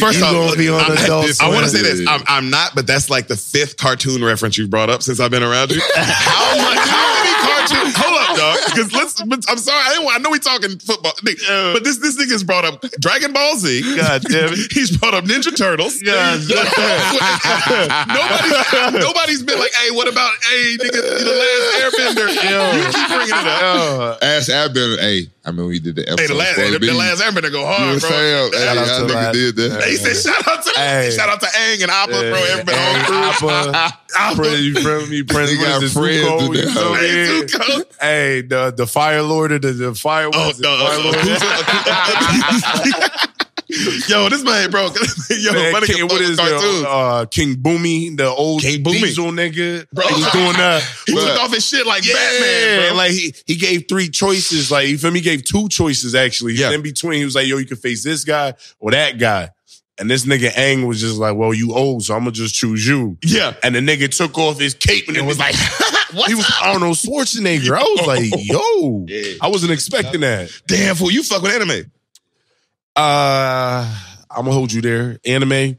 First You off, gonna be on I'm- Adult I want to say this. I'm, I'm not, but that's like the fifth cartoon reference you've brought up since I've been around you. How much? How many cartoons? Hold up, dog. Because let's. but I'm sorry. I, didn't want, I know we talking football, Nick, but this this thing nigga's brought up Dragon Ball Z. God damn it. He's brought up Ninja Turtles. God nobody's, nobody's been like, hey, what about, hey, nigga, the last Airbender? You keep bringing it up. Ask Abner. Hey, I mean, we did the episode. Hey, the last, for the, the last Airbender go hard, know bro. Sam, hey, Shout out y'all to nigga did that. He said, shout out to Hey. shout out to Aang and Appa, bro. Everybody on crew. Prince, you feel me? They got friends You there. feel? Hey, the the Fire Lord or the, the Fire. Oh, what is it? no, Fire uh, Lord? Yo, this man, bro. Yo, Man, nigga King, what is the, uh, King Bumi, the old King Bumi. diesel nigga? Bro. he was doing that. He took off his shit like Yeah, Batman, bro. like he, he gave three choices. Like you feel me? He gave two choices actually. Yeah. In between, he was like, "Yo, you can face this guy or that guy." And this nigga Aang was just like, "Well, you old, so I'm gonna just choose you." yeah. And the nigga took off his cape and it was like, he was Arnold Schwarzenegger. I was like, "Yo, I wasn't expecting that." Damn fool, you fuck with anime. Uh, I'm gonna hold you there. Anime.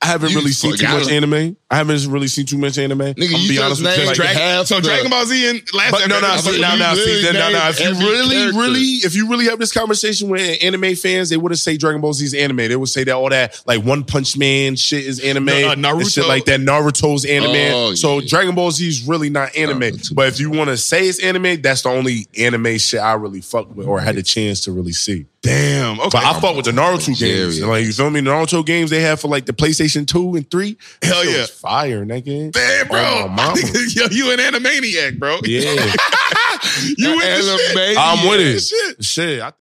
I haven't You really seen too much it. anime. I haven't really seen too much anime. Nigga, I'm you be honest with you. Like, Dragon- Dragon, so Dragon Ball Z and last But no, no, see, you now, see, now, now, if you really, character. really, if you really have this conversation with anime fans, they wouldn't say Dragon Ball Z is anime. They would say that all that like One Punch Man shit is anime, No, uh, and Naruto. shit like that. Naruto's anime. Oh, so yeah. Dragon Ball Z is really not anime. Naruto. But if you want to say it's anime, that's the only anime shit I really fuck with or had the chance to really see. Damn. Okay. But I fought with the Naruto games. Like you feel me? The Naruto games they have for like the PlayStation 2 and 3. Hell yeah. was fire, nigga. Damn, bro. Oh. Yo, you an animaniac, bro. Yeah. you with. Animaniac. I'm with it. Shit. Shit. I